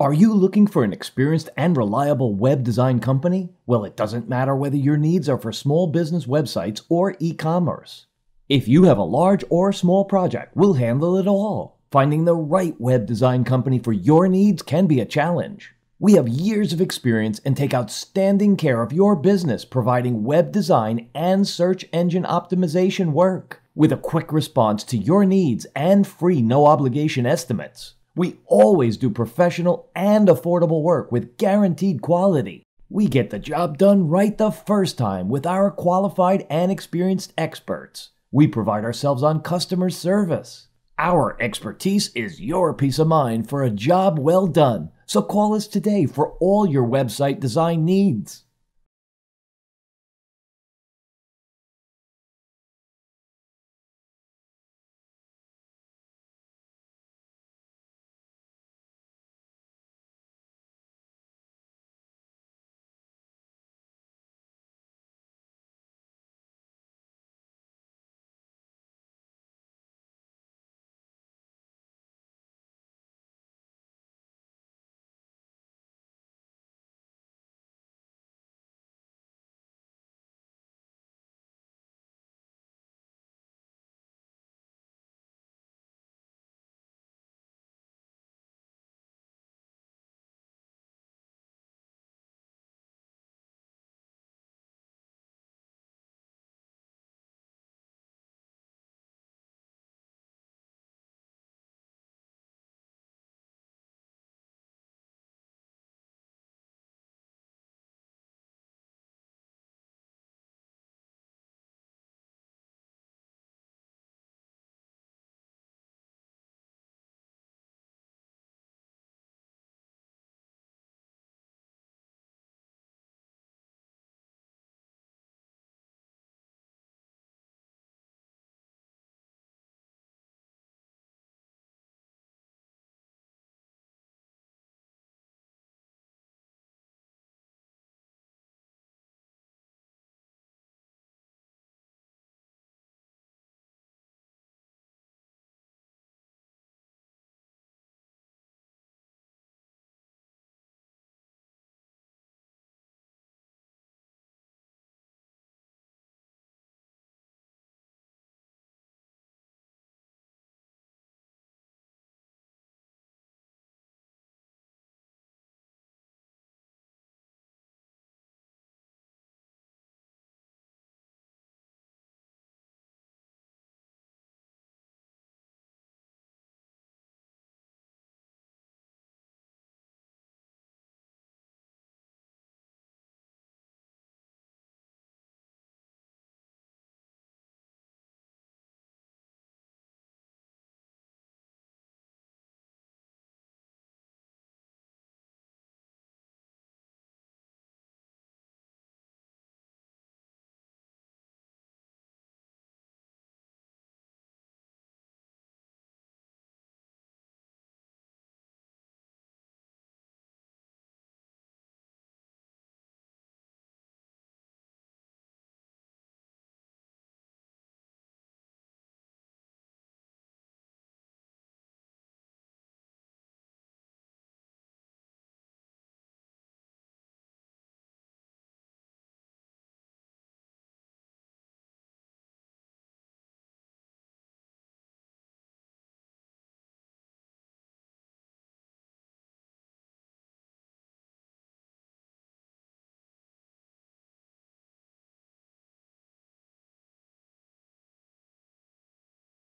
Are you looking for an experienced and reliable web design company? Well, it doesn't matter whether your needs are for small business websites or e commerce. If you have a large or small project, we'll handle it all. Finding the right web design company for your needs can be a challenge. We have years of experience and take outstanding care of your business, providing web design and search engine optimization work with a quick response to your needs and free no obligation estimates. We always do professional and affordable work with guaranteed quality. We get the job done right the first time with our qualified and experienced experts. We provide ourselves on customer service. Our expertise is your peace of mind for a job well done. So call us today for all your website design needs.